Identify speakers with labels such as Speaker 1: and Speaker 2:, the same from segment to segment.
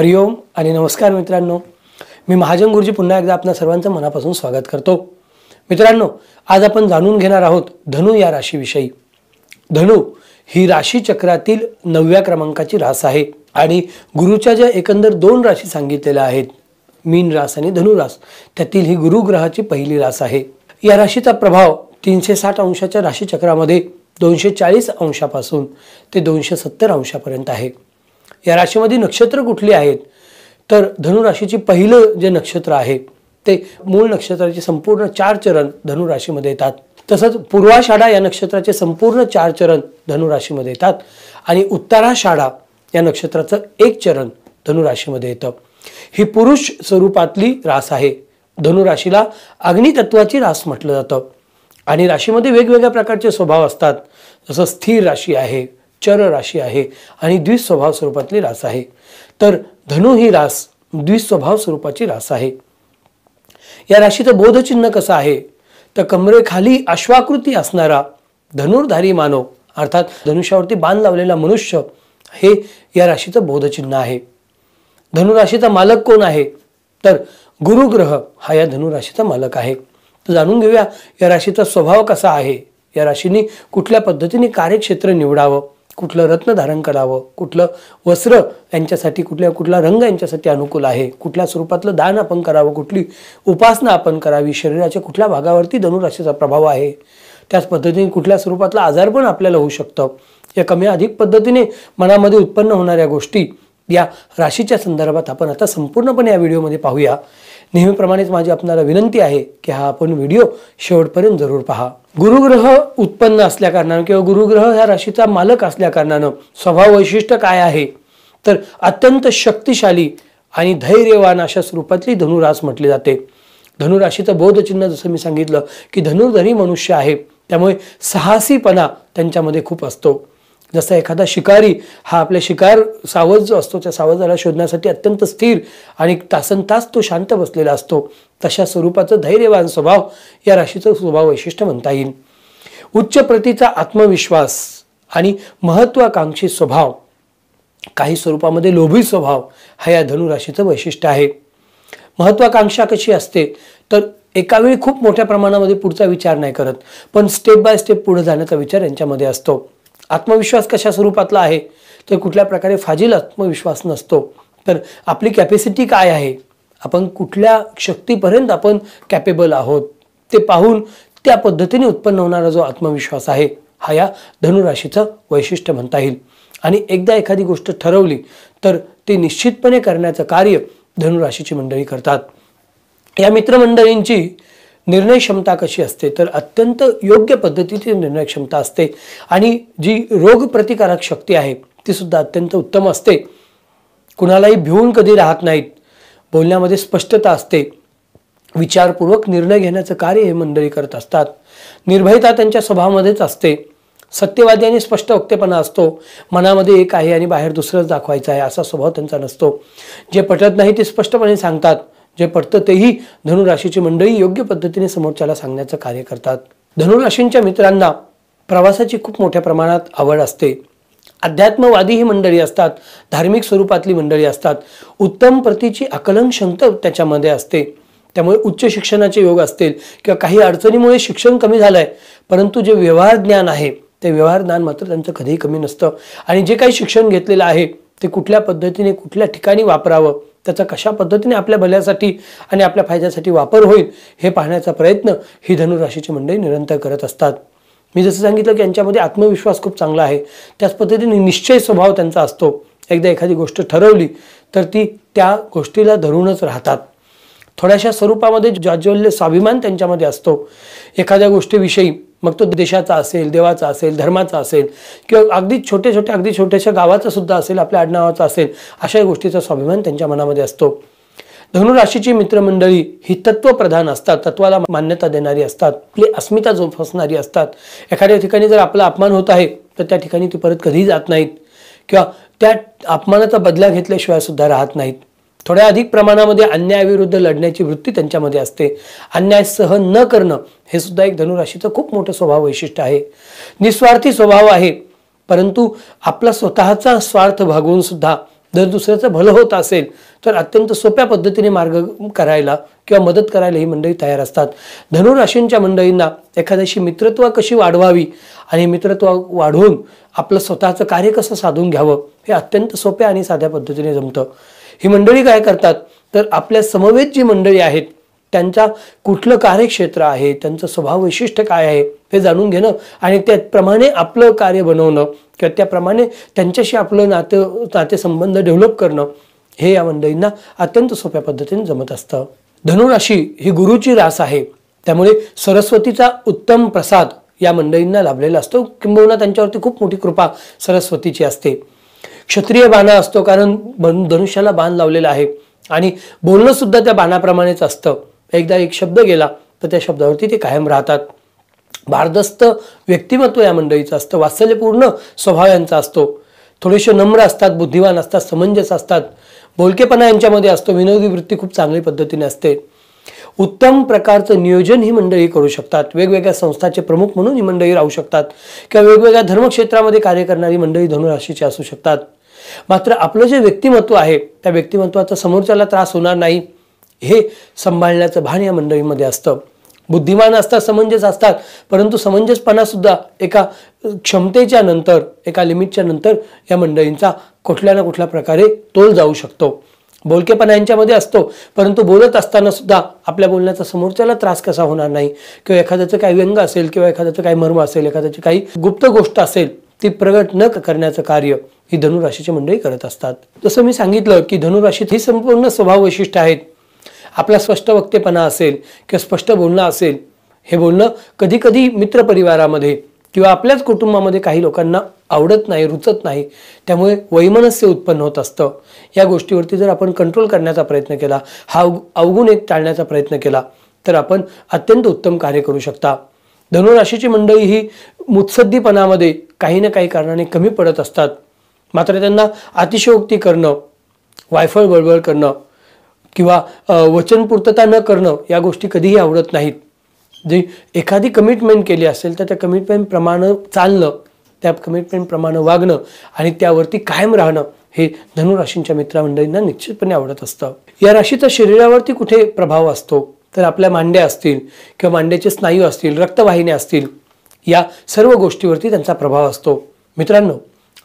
Speaker 1: हरिओम आणि नमस्कार मित्रांनो. मी महाजन गुरुजी पुन्हा एकदा आपल्या सर्वांचं मनापासून स्वागत करतो. मित्रांनो आज आपण जाणून घेणार आहोत धनु या राशीविषयी. धनु ही राशी चक्रातील नवव्या क्रमांकाची रास आहे आणि गुरुच्या ज्या एकंदर दोन राशी सांगितलेल्या आहेत मीन रास आणि धनुरास त्यातील ही गुरुग्रहाची पहिली रास आहे. या राशीचा प्रभाव तीनशे साठ अंशाच्या राशीचक्रामध्ये दोनशे चाळीस अंशापासून ते दोनशे सत्तर अंशापर्यंत आहे. या राशीमध्ये नक्षत्र कुठली आहेत? तर धनुराशीची पहिलं जे नक्षत्र आहे ते मूळ नक्षत्राचे संपूर्ण चार चरण धनुराशीमध्ये येतात. तसंच पूर्वाषाढा या नक्षत्राचे संपूर्ण चार चरण धनुराशीमध्ये येतात आणि उत्तराषाढा या नक्षत्राचं एक चरण धनुराशीमध्ये येतं. ही पुरुष स्वरूपातली रास आहे. धनुराशीला अग्नितत्वाची रास म्हटलं जातं. आणि राशीमध्ये वेगवेगळ्या प्रकारचे स्वभाव असतात. जसं स्थिर राशी आहे चर राशी आहे आणि द्विस्वभाव स्वरूपातली रास आहे. तर धनु ही रास द्विस्वभाव स्वरूपाची रास आहे. या राशीचं बोधचिन्ह कसं आहे? तर कमरेखाली अश्वाकृती असणारा धनुर्धारी मानव अर्थात धनुष्यावरती बाण लावलेला मनुष्य हे या राशीचं बोधचिन्ह आहे. धनुराशीचा मालक कोण आहे? तर गुरुग्रह हा या धनुराशीचा मालक आहे. तर जाणून घेऊया या राशीचा स्वभाव कसा आहे? या राशीने कुठल्या पद्धतीने कार्यक्षेत्र निवडावं? कुठलं रत्न धारण करावं कुठलं वस्त्र यांच्यासाठी कुठल्या कुठला रंग यांच्यासाठी अनुकूल आहे कुठल्या स्वरूपातलं दान आपण करावं कुठली उपासना आपण करावी शरीराच्या कुठल्या भागावरती धनुराशीचा प्रभाव आहे त्याच पद्धतीने कुठल्या स्वरूपातलं आजार पण आपल्याला होऊ शकतं. या कमी अधिक पद्धतीने मनामध्ये उत्पन्न होणाऱ्या गोष्टी या राशीच्या संदर्भात आपण आता संपूर्णपणे या व्हिडिओमध्ये पाहूया. नेहमीप्रमाणेच माझी आपणाला विनंती आहे की हा आपण व्हिडिओ शेवटपर्यंत जरूर पहा. गुरुग्रह उत्पन्न असल्याकारणानं किंवा गुरुग्रह ह्या राशीचा मालक असल्याकारणानं स्वभाव वैशिष्ट्य काय आहे? तर अत्यंत शक्तिशाली आणि धैर्यवान अशा स्वरूपातली धनुरास म्हटले जाते. धनुराशीचं बोधचिन्ह जसं मी सांगितलं की धनुर्धरी मनुष्य आहे. त्यामुळे साहसीपणा त्यांच्यामध्ये खूप असतो. जसा एखादा शिकारी हा आपल्या शिकार सावज जो असतो त्या सावजाला शोधण्यासाठी अत्यंत स्थिर आणि तासन तास तो शांत बसलेला असतो. तशा स्वरूपाचं धैर्यवान स्वभाव या राशीचं स्वभाव वैशिष्ट्य म्हणता येईल. उच्च प्रतीचा आत्मविश्वास आणि महत्वाकांक्षी स्वभाव काही स्वरूपामध्ये लोभी स्वभाव हा या धनुराशीचं वैशिष्ट्य आहे. महत्वाकांक्षा कशी असते? तर एकावेळी खूप मोठ्या प्रमाणामध्ये पुढचा विचार नाही करत पण स्टेप बाय स्टेप पुढे जाण्याचा विचार यांच्यामध्ये असतो. आत्मविश्वास कशा स्वरूपातला आहे? तर कुठल्या प्रकारे फाजील आत्मविश्वास नसतो? तर आपली कॅपॅसिटी काय आहे? आपण कुठल्या शक्तीपर्यंत आपण कॅपेबल आहोत? ते पाहून त्या पद्धतीने उत्पन्न होणारा जो आत्मविश्वास आहे हा या धनुराशीचं वैशिष्ट्य म्हणता येईल. आणि एकदा एखादी गोष्ट ठरवली तर ते निश्चितपणे करण्याचं कार्य धनुराशीची मंडळी करतात. या मित्रमंडळींची निर्णय क्षमता कशी असते तर अत्यंत योग्य पद्धतीची निर्णय क्षमता असते. आणि जी रोगप्रतिकारक शक्ती आहे ती सुद्धा अत्यंत उत्तम असते. कुणालाही भिवून कधी राहत नाहीत. बोलण्यामध्ये स्पष्टता असते. विचारपूर्वक निर्णय घेण्याचं कार्य हे मंडळी करत असतात. निर्भयता त्यांच्या स्वभावामध्येच असते. सत्यवादी आणि स्पष्ट वक्तेपणा असतो. मनामध्ये एक आहे आणि बाहेर दुसरंच दाखवायचं आहे असा स्वभाव त्यांचा नसतो. जे पटत नाही ते स्पष्टपणे सांगतात. जे पडतं तेही धनुराशीची मंडळी योग्य पद्धतीने समोरच्याला सांगण्याचं कार्य करतात. धनुराशींच्या मित्रांना प्रवासाची खूप मोठ्या प्रमाणात आवड असते. अध्यात्मवादी ही मंडळी असतात धार्मिक स्वरूपातली मंडळी असतात. उत्तम प्रतीची आकलन क्षमता त्याच्यामध्ये असते. त्यामुळे उच्च शिक्षणाचे योग असतील किंवा काही अडचणीमुळे शिक्षण कमी झालं आहे परंतु जे व्यवहार ज्ञान आहे ते व्यवहार ज्ञान मात्र त्यांचं कधीही कमी नसतं. आणि जे काही शिक्षण घेतलेलं आहे ते कुठल्या पद्धतीने कुठल्या ठिकाणी वापरावं त्याचा कशा पद्धतीने आपल्या भल्यासाठी आणि आपल्या फायद्यासाठी वापर होईल हे पाहण्याचा प्रयत्न ही धनुराशीची मंडळी निरंतर करत असतात. मी जसं सांगितलं की यांच्यामध्ये आत्मविश्वास खूप चांगला आहे. त्याच पद्धतीने निश्चय स्वभाव त्यांचा असतो. एकदा एखादी गोष्ट ठरवली तर ती त्या गोष्टीला धरूनच राहतात. थोड्याशा स्वरूपामध्ये जाज्वल्य स्वाभिमान त्यांच्यामध्ये असतो. एखाद्या गोष्टीविषयी मग तो देशाचा असेल देवाचा असेल धर्माचा असेल किंवा अगदी छोटे छोटे अगदी छोट्याशा गावाचा सुद्धा असेल आपल्या आडनावाचा असेल अशा गोष्टीचा स्वाभिमान त्यांच्या मनामध्ये असतो. धनुराशीची मित्रमंडळी ही तत्वप्रधान असतात तत्वाला मान्यता देणारी असतात आपली अस्मिता जोपासणारी असतात. एखाद्या ठिकाणी जर आपला अपमान होत आहे तर त्या ठिकाणी ती परत कधीही जात नाहीत. किंवा त्या अपमानाचा बदला घेतल्याशिवाय सुद्धा राहत नाहीत. थोड्या अधिक प्रमाणामध्ये अन्यायाविरुद्ध लढण्याची वृत्ती त्यांच्यामध्ये असते. अन्याय सहन न करणं हे सुद्धा एक धनुराशीचं खूप मोठं स्वभाव वैशिष्ट्य आहे. निस्वार्थी स्वभाव आहे परंतु आपला स्वतःचा स्वार्थ भागवून सुद्धा जर दुसऱ्याचं भलं होत असेल तर अत्यंत सोप्या पद्धतीने मार्ग करायला किंवा मदत करायला ही मंडळी तयार असतात. धनुराशींच्या मंडळींना एखाद्याशी मित्रत्व कशी वाढवावी आणि मित्रत्व वाढवून आपलं स्वतःचं कार्य कसं साधून घ्यावं हे अत्यंत सोप्या आणि साध्या पद्धतीने जमतं. ही मंडळी काय करतात? तर आपल्या समवेत जी मंडळी आहेत त्यांचा कुठलं कार्यक्षेत्र आहे त्यांचं स्वभाव वैशिष्ट्य काय आहे हे जाणून घेणं आणि त्याप्रमाणे आपलं कार्य बनवणं किंवा त्याप्रमाणे त्यांच्याशी आपलं नातं नातेसंबंध डेव्हलप करणं हे या मंडळींना अत्यंत सोप्या पद्धतीने जमत असतं. धनुराशी ही गुरुची रास आहे. त्यामुळे सरस्वतीचा उत्तम प्रसाद या मंडळींना लाभलेला असतो. किंबहुना त्यांच्यावरती खूप मोठी कृपा सरस्वतीची असते. क्षत्रिय बाणा असतो कारण धनुष्याला बाण लावलेला आहे. आणि बोलणं सुद्धा त्या बाणाप्रमाणेच असतं. एकदा एक शब्द गेला तर त्या शब्दावरती ते कायम राहतात. भारदस्त व्यक्तिमत्व या मंडळीचं असतं. वात्सल्यपूर्ण स्वभाव यांचा असतो. थोडेसे नम्र असतात बुद्धिवान असतात समंजस असतात. बोलकेपणा यांच्यामध्ये असतो. विनोदी वृत्ती खूप चांगली पद्धतीने असते. उत्तम प्रकारचं नियोजन ही मंडळी करू शकतात. वेगवेगळ्या संस्थाचे प्रमुख म्हणून ही मंडळी राहू शकतात. किंवा वेगवेगळ्या धर्मक्षेत्रामध्ये कार्य करणारी मंडळी धनुराशीची असू शकतात. मात्र आपलं जे व्यक्तिमत्व आहे त्या व्यक्तिमत्वाचा समोरच्याला त्रास होणार नाही हे सांभाळण्याचं भान या मंडळीमध्ये असतं. बुद्धिमान असतात समंजस असतात परंतु समंजसपणा सुद्धा एका क्षमतेच्या नंतर एका लिमिटच्या नंतर या मंडळींचा कुठल्या ना कुठल्या प्रकारे तोल जाऊ शकतो. बोलकेपणा यांच्यामध्ये असतो परंतु बोलत असताना सुद्धा आपल्या बोलण्याचा समोरच्याला त्रास कसा होणार नाही? किंवा एखाद्याचं काही व्यंग असेल किंवा एखाद्याचं काही मर्म असेल एखाद्याची काही गुप्त गोष्ट असेल ती प्रगट न करण्याचं कार्य ही धनुराशीची मंडळी करत असतात. जसं मी सांगितलं की धनुराशीत ही संपूर्ण स्वभाव वैशिष्ट्य आहेत. आपला स्पष्ट वक्तेपणा असेल किंवा स्पष्ट बोलणं असेल हे बोलणं कधीकधी मित्रपरिवारामध्ये किंवा आपल्याच कुटुंबामध्ये काही लोकांना आवडत नाही रुचत नाही त्यामुळे वैमनस्य उत्पन्न होत असतं. या गोष्टीवरती जर आपण कंट्रोल करण्याचा प्रयत्न केला हा अवगुण एक टाळण्याचा प्रयत्न केला तर आपण अत्यंत उत्तम कार्य करू शकता. धनुराशीची मंडळी ही मुत्सद्दीपणामध्ये काही ना काही कारणाने कमी पडत असतात. मात्र त्यांना अतिशयोक्ती करणं वायफळ बळबळ करणं किंवा वचनपूर्तता न करणं या गोष्टी कधीही आवडत नाहीत. जी एखादी कमिटमेंट केली असेल तर त्या कमिटमेंटप्रमाणे चालणं त्या कमिटमेंटप्रमाणे वागणं आणि त्यावरती कायम राहणं हे धनुराशींच्या मित्रमंडळींना निश्चितपणे आवडत असतं. या राशीचा शरीरावरती कुठे प्रभाव असतो? तर आपल्या मांड्या असतील किंवा मांड्याचे स्नायू असतील रक्तवाहिन्या असतील या सर्व गोष्टीवरती त्यांचा प्रभाव असतो. मित्रांनो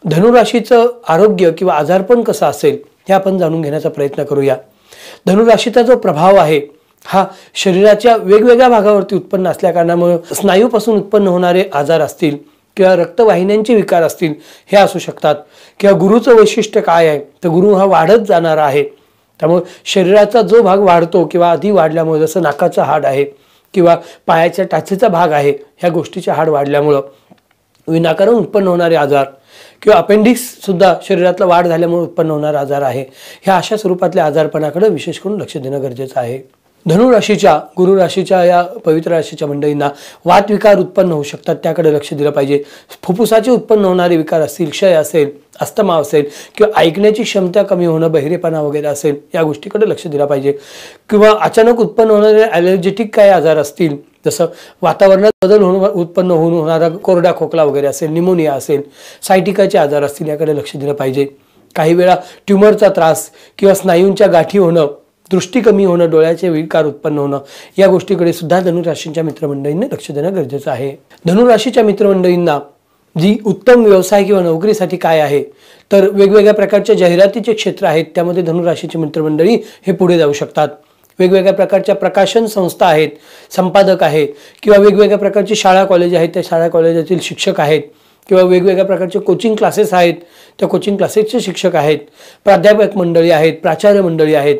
Speaker 1: धनुराशीचं आरोग्य किंवा आजारपण कसं असेल हे आपण जाणून घेण्याचा प्रयत्न करूया. धनुराशीचा जो प्रभाव आहे हा शरीराच्या वेगवेगळ्या भागावरती उत्पन्न असल्या कारणामुळे स्नायूपासून उत्पन्न होणारे आजार असतील किंवा रक्तवाहिन्यांचे विकार असतील हे असू शकतात. किंवा गुरुचं वैशिष्ट्य काय आहे तर गुरु हा वाढत जाणारा आहे. त्यामुळे शरीराचा जो भाग वाढतो किंवा आधी वाढल्यामुळे जसं नाकाचं हाड आहे किंवा पायाच्या टाचेचा भाग आहे ह्या गोष्टीचे हाड वाढल्यामुळं विनाकारण उत्पन्न होणारे आजार किंवा अपेंडिक्ससुद्धा शरीरातला वाढ झाल्यामुळे उत्पन्न होणारा आजार आहे ह्या अशा स्वरूपातल्या आजारपणाकडे विशेष करून लक्ष देणं गरजेचं आहे. धनुराशीच्या गुरुराशीच्या या पवित्र राशीच्या मंडळींना वातविकार उत्पन्न होऊ शकतात. त्याकडे लक्ष दिलं पाहिजे. फुफ्फुसाचे उत्पन्न होणारे विकार असतील क्षय असेल अस्तमा असेल किंवा ऐकण्याची क्षमता कमी होणं बहिरेपणा वगैरे असेल या गोष्टीकडे लक्ष दिलं पाहिजे. किंवा अचानक उत्पन्न होणारे ॲलर्जेटिक काय आजार असतील जसं वातावरणात बदल होऊन उत्पन्न होऊन होणारा कोरडा खोकला वगैरे असेल निमोनिया असेल सायटिकाचे आजार असतील याकडे लक्ष दिलं पाहिजे. काही वेळा ट्युमरचा त्रास किंवा स्नायूंच्या गाठी होणं दृष्टी कमी होणं डोळ्याचे विकार उत्पन्न होणं या गोष्टीकडे सुद्धा धनुराशींच्या मित्रमंडळींनी लक्ष देणं गरजेचं आहे. धनुराशीच्या मित्रमंडळींना जी उत्तम व्यवसाय किंवा नोकरीसाठी काय आहे तर वेगवेगळ्या प्रकारच्या जाहिरातीचे क्षेत्र आहेत त्यामध्ये धनुराशीची मित्रमंडळी हे पुढे जाऊ शकतात. वेगवेगळ्या प्रकारच्या प्रकाशन संस्था आहेत संपादक आहेत किंवा वेगवेगळ्या प्रकारची शाळा कॉलेज आहेत त्या शाळा कॉलेजातील शिक्षक आहेत किंवा वेगवेगळ्या प्रकारचे कोचिंग क्लासेस आहेत त्या कोचिंग क्लासेसचे शिक्षक आहेत प्राध्यापक मंडळी आहेत प्राचार्य मंडळी आहेत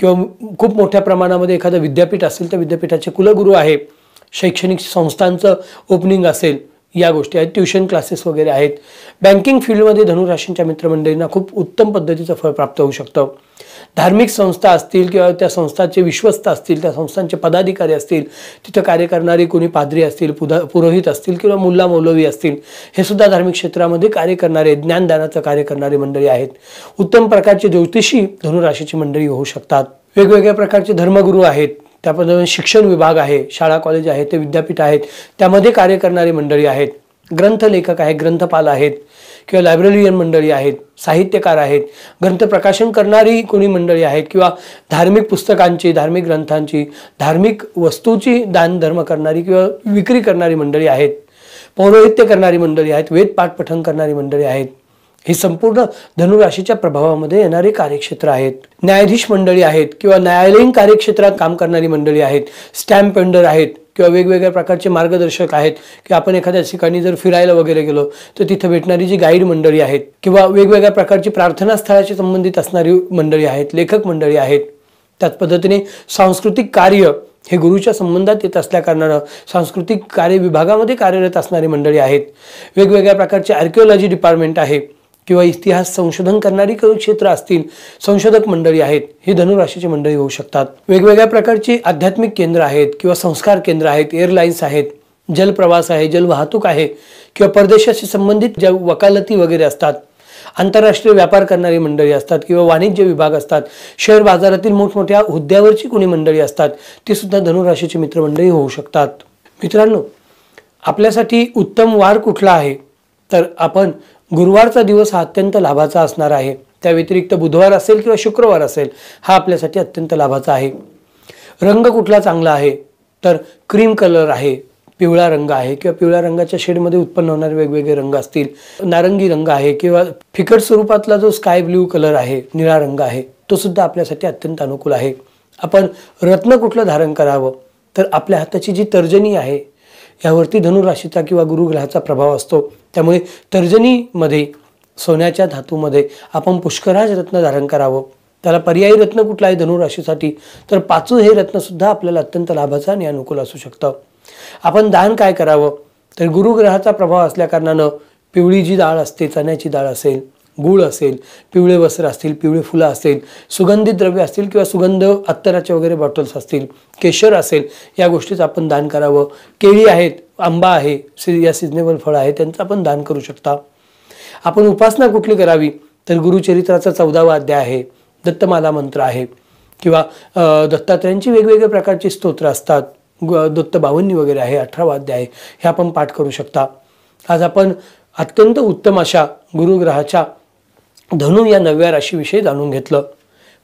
Speaker 1: किंवा खूप मोठ्या प्रमाणामध्ये एखादं विद्यापीठ असेल तर विद्यापीठाचे कुलगुरू आहे शैक्षणिक संस्थांचं ओपनिंग असेल या गोष्टी आहेत. ट्युशन क्लासेस वगैरे आहेत. बँकिंग फील्डमध्ये धनुराशींच्या मित्रमंडळींना खूप उत्तम पद्धतीचं फळ प्राप्त होऊ शकतं. धार्मिक संस्था असतील किंवा त्या संस्थांचे विश्वस्त असतील त्या संस्थांचे पदाधिकारी असतील तिथं कार्य करणारे कोणी पादरी असतील पुधा पुरोहित असतील किंवा मुल्ला मौलवी असतील हे सुद्धा धार्मिक क्षेत्रामध्ये कार्य करणारे ज्ञानदानाचं कार्य करणारी मंडळी आहेत. उत्तम प्रकारचे ज्योतिषी धनुराशीची मंडळी होऊ शकतात. वेगवेगळ्या प्रकारचे धर्मगुरू आहेत. त्याप्रमाणे शिक्षण विभाग आहे शाळा कॉलेज आहे ते विद्यापीठ आहेत त्यामध्ये कार्य करणारी मंडळी आहेत. ग्रंथलेखक आहेत ग्रंथपाल आहेत किंवा लायब्ररियन मंडळी आहेत साहित्यकार आहेत ग्रंथ प्रकाशन करणारी कोणी मंडळी आहेत किंवा धार्मिक पुस्तकांची धार्मिक ग्रंथांची धार्मिक वस्तूची दानधर्म करणारी किंवा विक्री करणारी मंडळी आहेत पौरोहित्य करणारी मंडळी आहेत वेदपाठपठण करणारी मंडळी आहेत. हे संपूर्ण धनुराशीच्या प्रभावामध्ये येणारे कार्यक्षेत्र आहेत. न्यायाधीश मंडळी आहेत किंवा न्यायालयीन कार्यक्षेत्रात काम करणारी मंडळी आहेत. स्टॅम्प पेंडर आहेत किंवा वेगवेगळ्या प्रकारचे मार्गदर्शक आहेत. की आपण एखाद्या ठिकाणी जर फिरायला वगैरे गेलो तर तिथं भेटणारी जी गाईड मंडळी आहेत किंवा वेगवेगळ्या प्रकारची प्रार्थना स्थळाशी संबंधित असणारी मंडळी आहेत लेखक मंडळी आहेत. त्याच पद्धतीने सांस्कृतिक कार्य हे गुरुच्या संबंधात येत असल्याकारणानं सांस्कृतिक कार्य विभागामध्ये कार्यरत असणारी मंडळी आहेत. वेगवेगळ्या प्रकारचे आर्किओलॉजी डिपार्टमेंट आहे. किंवा इतिहास संशोधन करणारी क्षेत्र असतील संशोधक मंडळी आहेत ही धनुराशीची मंडळी होऊ शकतात. वेगवेगळ्या प्रकारची आध्यात्मिक केंद्र आहेत किंवा संस्कार केंद्र आहेत एअरलाईन्स आहेत जलप्रवास आहे जलवाहतूक आहे किंवा परदेशाशी संबंधित ज्या वकालती वगैरे असतात आंतरराष्ट्रीय व्यापार करणारी मंडळी असतात किंवा वाणिज्य विभाग असतात शेअर बाजारातील मोठमोठ्या हुद्द्यावरची कोणी मंडळी असतात ती सुद्धा धनुराशीची मित्रमंडळी होऊ शकतात. मित्रांनो आपल्यासाठी उत्तम वार कुठला आहे? तर आपण गुरुवारचा दिवस हा अत्यंत लाभाचा असणार आहे. त्या व्यतिरिक्त बुधवार असेल किंवा शुक्रवार असेल हा आपल्यासाठी अत्यंत लाभाचा आहे. रंग कुठला चांगला आहे? तर क्रीम कलर आहे पिवळा रंग आहे किंवा पिवळ्या रंगाच्या शेडमध्ये उत्पन्न होणारे वेगवेगळे रंग असतील. नारंगी रंग आहे किंवा फिकट स्वरूपातला जो स्काय ब्ल्यू कलर आहे निळा रंग आहे तो सुद्धा आपल्यासाठी अत्यंत अनुकूल आहे. आपण रत्न कुठलं धारण करावं? तर आपल्या हाताची जी तर्जनी आहे यावरती धनुराशीचा किंवा गुरुग्रहाचा प्रभाव असतो. त्यामुळे तर्जनीमध्ये सोन्याच्या धातूमध्ये आपण पुष्कराज रत्न धारण करावं. त्याला पर्यायी रत्न कुठला आहे धनुराशीसाठी तर पाचू हे रत्नसुद्धा आपल्याला अत्यंत लाभाचं आणि अनुकूल असू शकतं. आपण दान काय करावं? तर गुरुग्रहाचा प्रभाव असल्याकारणानं पिवळी जी डाळ असते चण्याची डाळ असेल. गूळ असेल पिवळे वस्त्र असतील पिवळे फुलं असेल सुगंधित द्रव्य असतील किंवा सुगंध अत्तराचे वगैरे बॉटल्स असतील केशर असेल या गोष्टीचं आपण दान करावं. केळी आहेत आंबा आहे सी या सिजनेबल फळं आहे त्यांचं आपण दान करू शकता. आपण उपासना कुठली करावी? तर गुरुचरित्राचा चौदावा अध्याय आहे दत्तमाला मंत्र आहे. किंवा दत्तात्रयांची वेगवेगळ्या प्रकारची स्तोत्र असतात. दत्त बावन्नी वगैरे आहे अठरावा अध्याय हे आपण पाठ करू शकता. आज आपण अत्यंत उत्तम अशा गुरुग्रहाच्या धनु या नव्या राशीविषयी जाणून घेतलं.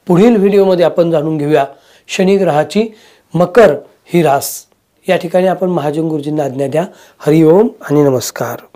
Speaker 1: पुढील व्हिडिओमध्ये आपण जाणून घेऊया शनिग्रहाची मकर ही रास. या ठिकाणी आपण महाजन गुरुजींना आज्ञा द्या. हरिओम आणि नमस्कार.